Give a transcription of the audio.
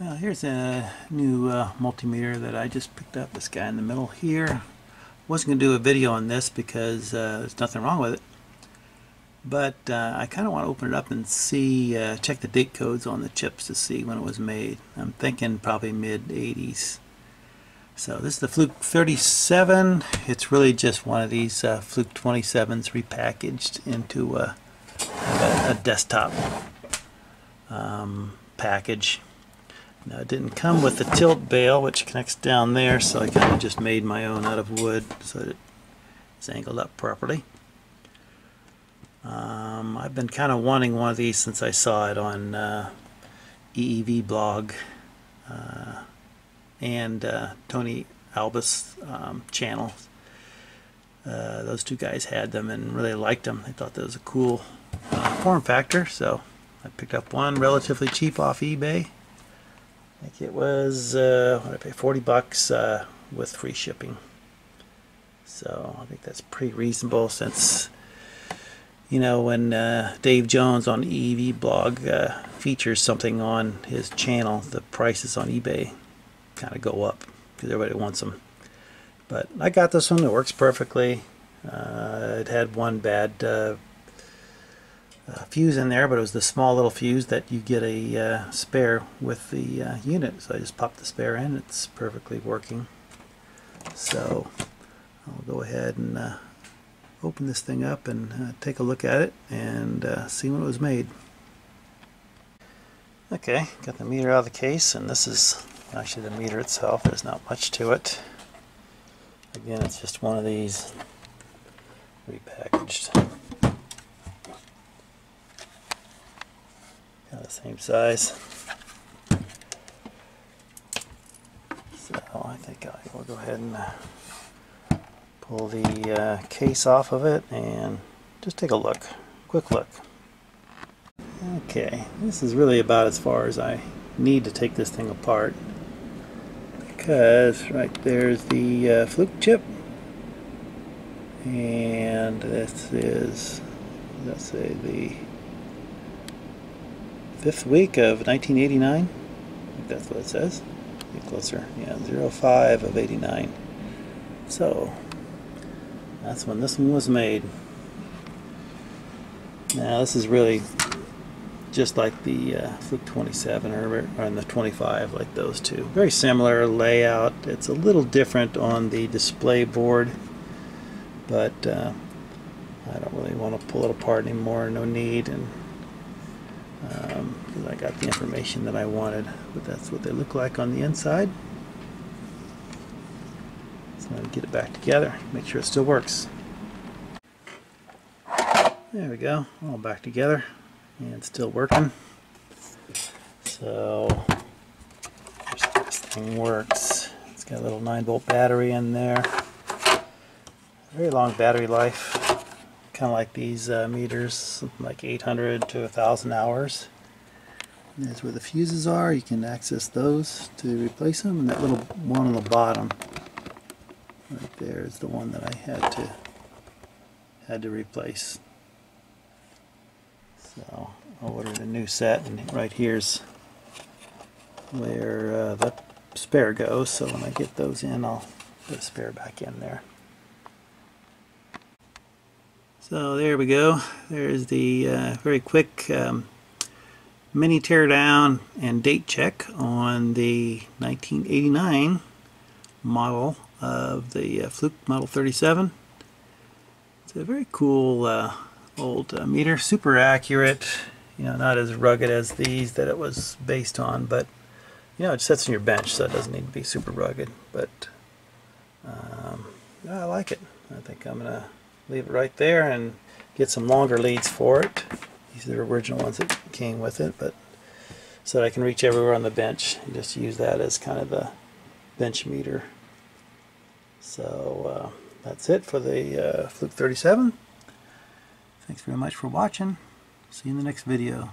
Well, here's a new uh, multimeter that I just picked up. This guy in the middle here. I Wasn't going to do a video on this because uh, there's nothing wrong with it. But uh, I kind of want to open it up and see, uh, check the date codes on the chips to see when it was made. I'm thinking probably mid 80s. So this is the Fluke 37. It's really just one of these uh, Fluke 27s repackaged into a, a, a desktop um, package. Now it didn't come with the tilt bail which connects down there so I kind of just made my own out of wood so that it's angled up properly. Um, I've been kind of wanting one of these since I saw it on uh, EEVblog uh, and uh, Tony Albus um, channel. Uh, those two guys had them and really liked them. They thought that was a cool uh, form factor so I picked up one relatively cheap off eBay think it was uh, what I pay? 40 bucks uh, with free shipping. So I think that's pretty reasonable since you know when uh, Dave Jones on EV blog uh, features something on his channel the prices on eBay kind of go up because everybody wants them but I got this one it works perfectly. Uh, it had one bad uh, fuse in there, but it was the small little fuse that you get a uh, spare with the uh, unit. So I just popped the spare in. It's perfectly working. So I'll go ahead and uh, open this thing up and uh, take a look at it and see when it was made. Okay, got the meter out of the case, and this is actually the meter itself. There's not much to it. Again, it's just one of these repackaged. the same size. So I think I will go ahead and uh, pull the uh, case off of it and just take a look, quick look. Okay, this is really about as far as I need to take this thing apart because right there's the uh, fluke chip and this is let's say the fifth week of 1989. that's what it says. Get closer. Yeah, 05 of 89. So, that's when this one was made. Now, this is really just like the uh, Fluke 27 or, or the 25, like those two. Very similar layout. It's a little different on the display board, but uh, I don't really want to pull it apart anymore. No need. and um, I got the information that I wanted but that's what they look like on the inside. So I'm get it back together make sure it still works. There we go all back together and still working. So this thing works. It's got a little 9 volt battery in there. Very long battery life kind of like these uh, meters, like 800 to 1,000 hours. And there's where the fuses are. You can access those to replace them. And that little one on the bottom, right there, is the one that I had to had to replace. So I ordered a new set, and right here's where uh, the spare goes. So when I get those in, I'll put a spare back in there. So there we go. There's the uh, very quick um, mini teardown and date check on the 1989 model of the uh, Fluke Model 37. It's a very cool uh, old uh, meter, super accurate. You know, not as rugged as these that it was based on, but you know, it sits on your bench, so it doesn't need to be super rugged. But um, I like it. I think I'm gonna leave it right there and get some longer leads for it. These are the original ones that came with it, but so that I can reach everywhere on the bench and just use that as kind of the bench meter. So uh, that's it for the uh, Fluke 37. Thanks very much for watching. See you in the next video.